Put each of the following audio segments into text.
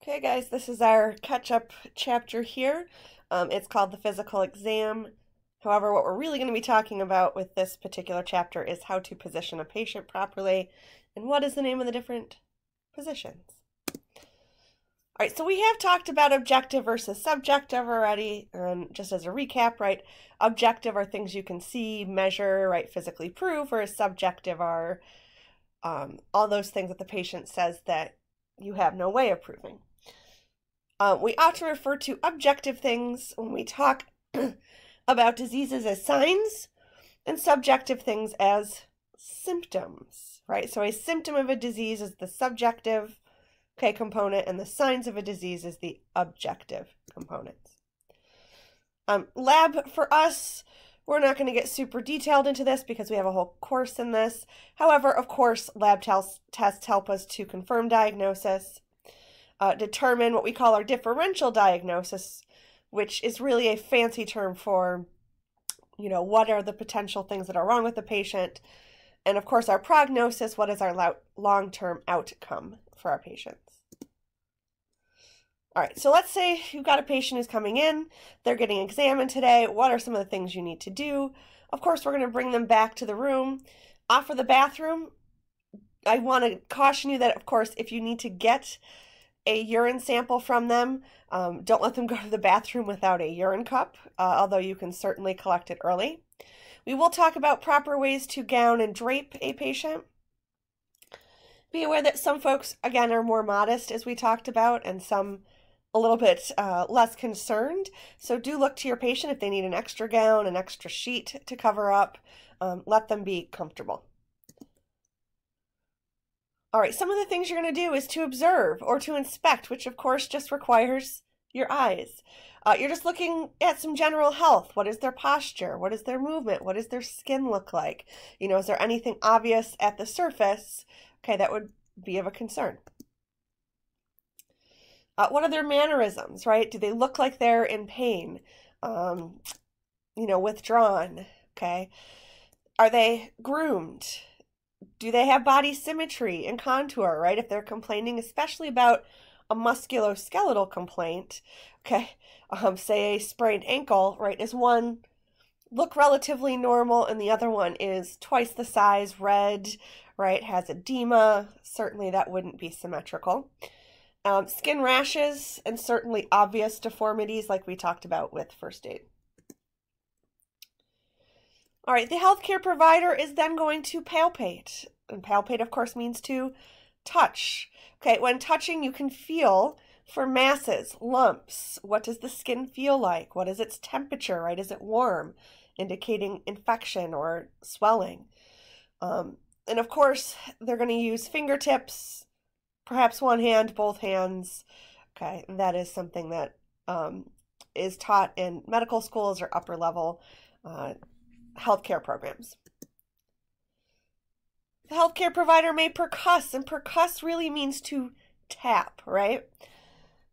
Okay, guys, this is our catch-up chapter here. Um, it's called the physical exam. However, what we're really going to be talking about with this particular chapter is how to position a patient properly and what is the name of the different positions. All right, so we have talked about objective versus subjective already. And just as a recap, right, objective are things you can see, measure, right, physically prove, whereas subjective are um, all those things that the patient says that you have no way of proving. Uh, we often refer to objective things when we talk about diseases as signs and subjective things as symptoms, right? So a symptom of a disease is the subjective okay, component, and the signs of a disease is the objective components. Um, lab for us, we're not going to get super detailed into this because we have a whole course in this. However, of course, lab tests help us to confirm diagnosis uh, determine what we call our differential diagnosis, which is really a fancy term for, you know, what are the potential things that are wrong with the patient. And of course, our prognosis, what is our long term outcome for our patients. All right, so let's say you've got a patient who's coming in, they're getting examined today. What are some of the things you need to do? Of course, we're going to bring them back to the room. Offer the bathroom. I want to caution you that, of course, if you need to get a urine sample from them. Um, don't let them go to the bathroom without a urine cup, uh, although you can certainly collect it early. We will talk about proper ways to gown and drape a patient. Be aware that some folks, again, are more modest, as we talked about, and some a little bit uh, less concerned. So do look to your patient if they need an extra gown, an extra sheet to cover up. Um, let them be comfortable. All right, some of the things you're going to do is to observe or to inspect, which of course just requires your eyes. Uh, you're just looking at some general health. What is their posture? What is their movement? What does their skin look like? You know, is there anything obvious at the surface? Okay, that would be of a concern. Uh, what are their mannerisms, right? Do they look like they're in pain? Um, you know, withdrawn? Okay. Are they groomed? Do they have body symmetry and contour, right? If they're complaining, especially about a musculoskeletal complaint, okay, um, say a sprained ankle, right, is one look relatively normal and the other one is twice the size, red, right, has edema, certainly that wouldn't be symmetrical. Um, skin rashes and certainly obvious deformities like we talked about with first aid. All right, the healthcare provider is then going to palpate. And palpate, of course, means to touch. Okay, when touching, you can feel for masses, lumps. What does the skin feel like? What is its temperature, right? Is it warm, indicating infection or swelling? Um, and of course, they're going to use fingertips, perhaps one hand, both hands. Okay, that is something that um, is taught in medical schools or upper level uh, healthcare programs. The healthcare provider may percuss, and percuss really means to tap, right?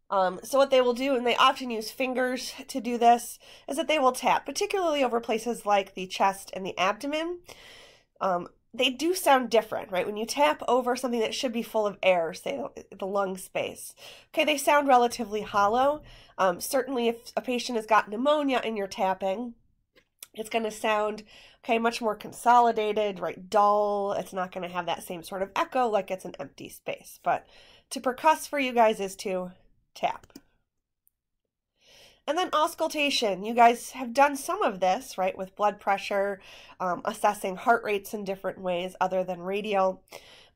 Um, so what they will do, and they often use fingers to do this, is that they will tap, particularly over places like the chest and the abdomen. Um, they do sound different, right? When you tap over something that should be full of air, say the lung space, okay, they sound relatively hollow. Um, certainly, if a patient has got pneumonia and you're tapping, it's going to sound okay much more consolidated right dull. It's not going to have that same sort of echo like it's an empty space. But to percuss for you guys is to tap. And then auscultation. You guys have done some of this right with blood pressure um, assessing heart rates in different ways other than radial.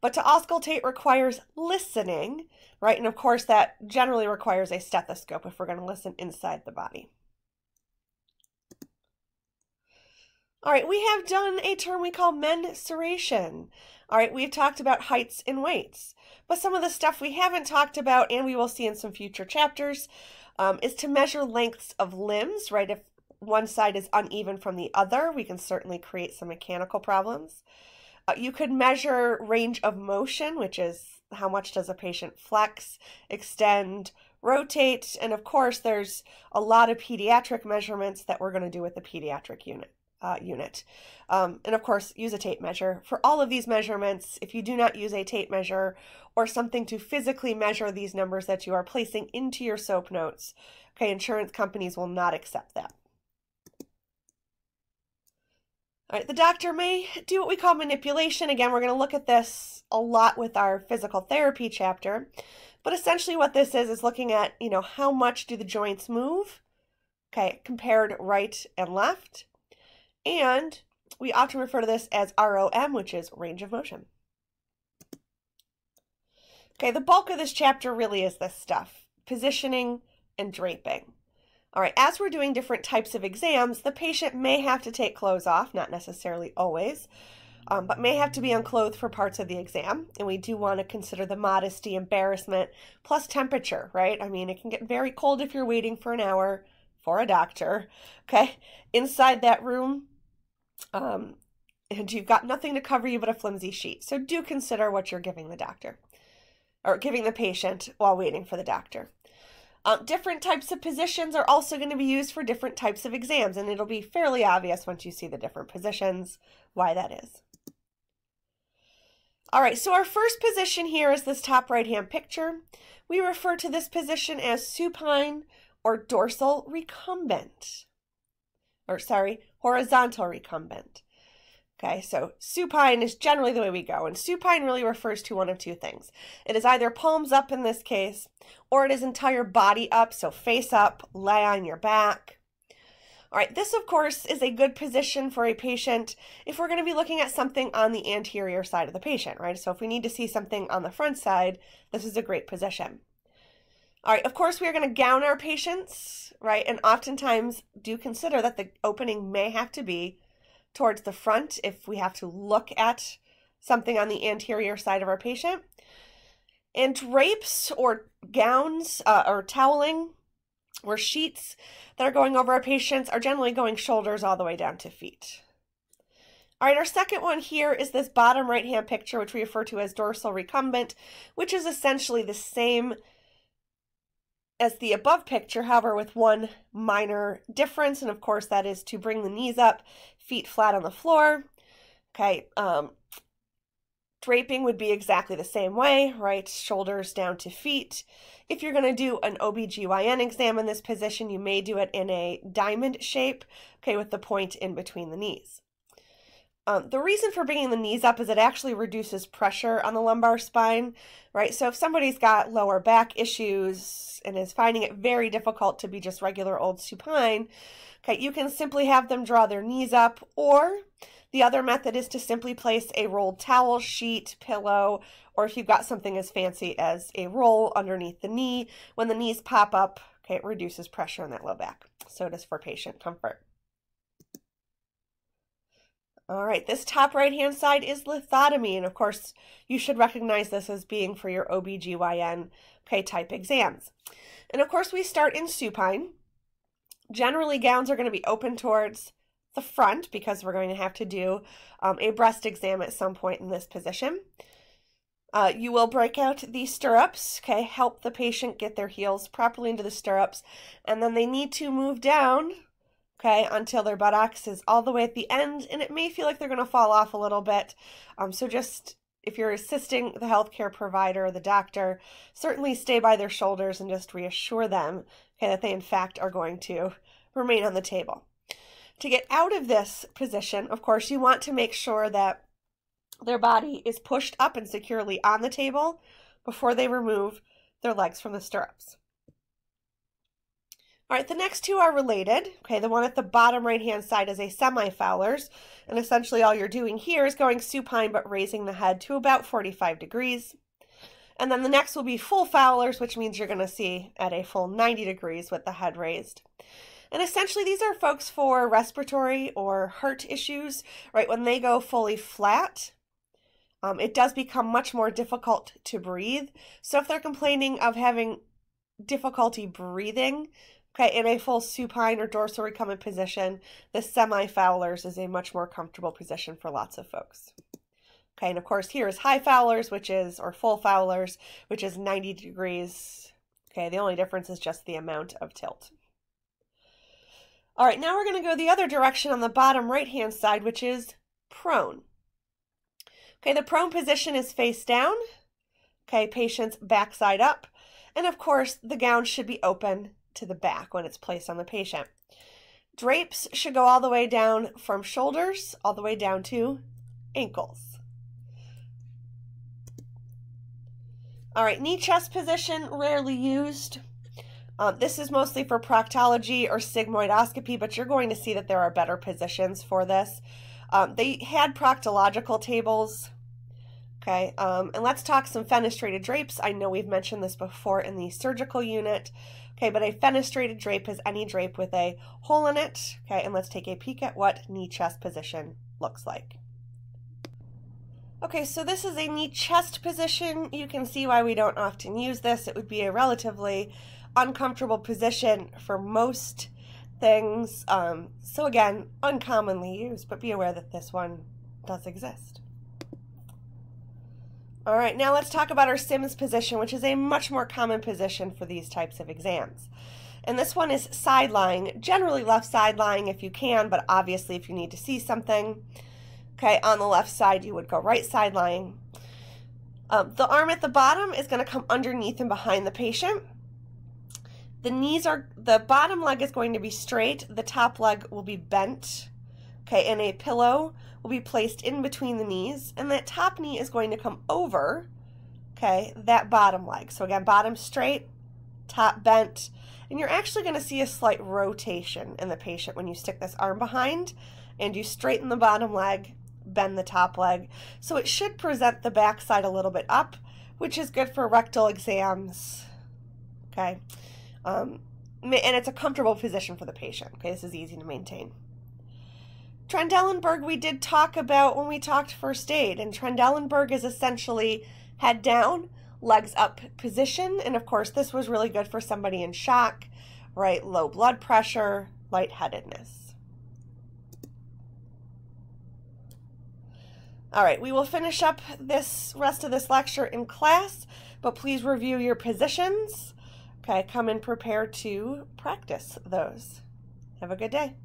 But to auscultate requires listening right? And of course that generally requires a stethoscope if we're going to listen inside the body All right, we have done a term we call mensuration. All right, we've talked about heights and weights, but some of the stuff we haven't talked about, and we will see in some future chapters, um, is to measure lengths of limbs, right? If one side is uneven from the other, we can certainly create some mechanical problems. Uh, you could measure range of motion, which is how much does a patient flex, extend, rotate, and of course, there's a lot of pediatric measurements that we're going to do with the pediatric unit. Uh, unit. Um, and of course, use a tape measure. For all of these measurements, if you do not use a tape measure or something to physically measure these numbers that you are placing into your SOAP notes, okay, insurance companies will not accept that. All right, the doctor may do what we call manipulation. Again, we're going to look at this a lot with our physical therapy chapter. But essentially what this is is looking at, you know, how much do the joints move? Okay, compared right and left. And we often refer to this as ROM, which is range of motion. Okay, the bulk of this chapter really is this stuff, positioning and draping. All right, as we're doing different types of exams, the patient may have to take clothes off, not necessarily always, um, but may have to be unclothed for parts of the exam. And we do want to consider the modesty, embarrassment, plus temperature, right? I mean, it can get very cold if you're waiting for an hour for a doctor, okay? Inside that room, um, and you've got nothing to cover you but a flimsy sheet. So do consider what you're giving the doctor or giving the patient while waiting for the doctor. Um, different types of positions are also going to be used for different types of exams, and it'll be fairly obvious once you see the different positions why that is. All right, so our first position here is this top right-hand picture. We refer to this position as supine or dorsal recumbent, or sorry, horizontal recumbent. Okay, so supine is generally the way we go, and supine really refers to one of two things. It is either palms up in this case, or it is entire body up, so face up, lay on your back. All right, this of course is a good position for a patient if we're going to be looking at something on the anterior side of the patient, right? So if we need to see something on the front side, this is a great position. All right, of course, we are going to gown our patients, right? And oftentimes do consider that the opening may have to be towards the front if we have to look at something on the anterior side of our patient. And drapes or gowns uh, or toweling or sheets that are going over our patients are generally going shoulders all the way down to feet. All right, our second one here is this bottom right hand picture, which we refer to as dorsal recumbent, which is essentially the same as the above picture, however, with one minor difference. And of course, that is to bring the knees up, feet flat on the floor. Okay, um, draping would be exactly the same way, right? Shoulders down to feet. If you're going to do an OBGYN exam in this position, you may do it in a diamond shape, okay, with the point in between the knees. Um, the reason for bringing the knees up is it actually reduces pressure on the lumbar spine, right? So if somebody's got lower back issues and is finding it very difficult to be just regular old supine, okay, you can simply have them draw their knees up or the other method is to simply place a rolled towel, sheet, pillow, or if you've got something as fancy as a roll underneath the knee, when the knees pop up, okay, it reduces pressure on that low back. So is for patient comfort. All right, this top right-hand side is lithotomy, and of course, you should recognize this as being for your OBGYN okay, type exams. And of course, we start in supine. Generally, gowns are going to be open towards the front because we're going to have to do um, a breast exam at some point in this position. Uh, you will break out the stirrups, okay, help the patient get their heels properly into the stirrups, and then they need to move down okay, until their buttocks is all the way at the end, and it may feel like they're going to fall off a little bit. Um, so just if you're assisting the healthcare provider or the doctor, certainly stay by their shoulders and just reassure them okay, that they in fact are going to remain on the table. To get out of this position, of course, you want to make sure that their body is pushed up and securely on the table before they remove their legs from the stirrups. All right, the next two are related. Okay, the one at the bottom right-hand side is a semi-Fowler's, and essentially all you're doing here is going supine but raising the head to about 45 degrees. And then the next will be full Fowler's, which means you're going to see at a full 90 degrees with the head raised. And essentially these are folks for respiratory or heart issues, right? When they go fully flat, um, it does become much more difficult to breathe. So if they're complaining of having difficulty breathing, Okay, in a full supine or dorsal recumbent position, the semi-Fowler's is a much more comfortable position for lots of folks. Okay, and of course here is high Fowler's, which is, or full Fowler's, which is 90 degrees. Okay, the only difference is just the amount of tilt. All right, now we're going to go the other direction on the bottom right-hand side, which is prone. Okay, the prone position is face down. Okay, patient's backside up. And of course, the gown should be open to the back when it's placed on the patient. Drapes should go all the way down from shoulders, all the way down to ankles. All right, knee chest position, rarely used. Um, this is mostly for proctology or sigmoidoscopy, but you're going to see that there are better positions for this. Um, they had proctological tables. Okay, um, and let's talk some fenestrated drapes. I know we've mentioned this before in the surgical unit. Okay, but a fenestrated drape is any drape with a hole in it. Okay, and let's take a peek at what knee chest position looks like. Okay, so this is a knee chest position. You can see why we don't often use this. It would be a relatively uncomfortable position for most things. Um, so again, uncommonly used, but be aware that this one does exist. All right, now let's talk about our Sims position, which is a much more common position for these types of exams. And this one is side lying, generally left side lying if you can, but obviously if you need to see something, Okay, on the left side, you would go right side lying. Um, the arm at the bottom is going to come underneath and behind the patient. The knees are, the bottom leg is going to be straight. The top leg will be bent. Okay, and a pillow will be placed in between the knees. And that top knee is going to come over, okay, that bottom leg. So again, bottom straight, top bent. And you're actually going to see a slight rotation in the patient when you stick this arm behind and you straighten the bottom leg bend the top leg. So it should present the back side a little bit up, which is good for rectal exams. Okay. Um, and it's a comfortable position for the patient. Okay, this is easy to maintain. Trendelenburg we did talk about when we talked first aid, and Trendelenburg is essentially head down, legs up position, and of course this was really good for somebody in shock, right? Low blood pressure, lightheadedness. All right, we will finish up this rest of this lecture in class, but please review your positions. Okay, come and prepare to practice those. Have a good day.